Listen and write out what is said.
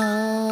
Oh.